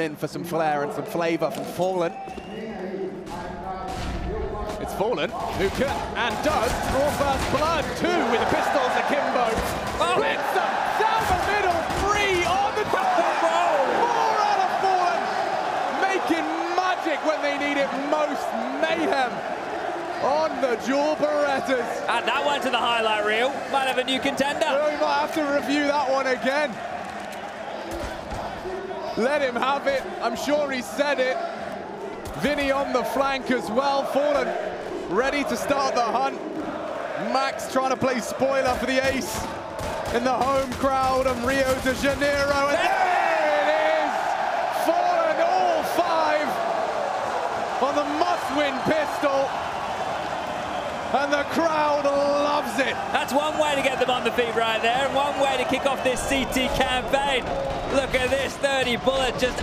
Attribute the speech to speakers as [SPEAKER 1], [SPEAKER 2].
[SPEAKER 1] in for some flair and some flavour from Fallen. It's Fallen who can and does draw first blood. Two with the pistols akimbo.
[SPEAKER 2] Oh.
[SPEAKER 1] Blitzer down the middle, three on the top. Four out of Fallen, making magic when they need it most. Mayhem on the dual Berettas.
[SPEAKER 2] Add that one to the highlight reel. Might have a new contender.
[SPEAKER 1] We might have to review that one again. Let him have it. I'm sure he said it. Vinny on the flank as well. Fallen ready to start the hunt. Max trying to play spoiler for the ace in the home crowd of Rio de Janeiro. And there it is. Fallen all five on the must-win pistol. And the crowd loves it.
[SPEAKER 2] That's one way to get them on the feet right there, and one way to kick off this CT campaign. Look at this 30 bullet just